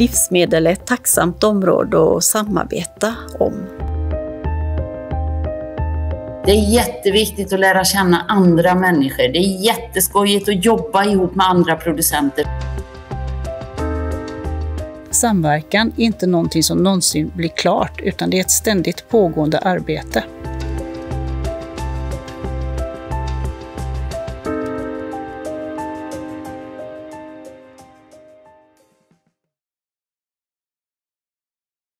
livsmedel är ett tacksamt område att samarbeta om. Det är jätteviktigt att lära känna andra människor. Det är jätteskojigt att jobba ihop med andra producenter. Samverkan är inte någonting som någonsin blir klart, utan det är ett ständigt pågående arbete.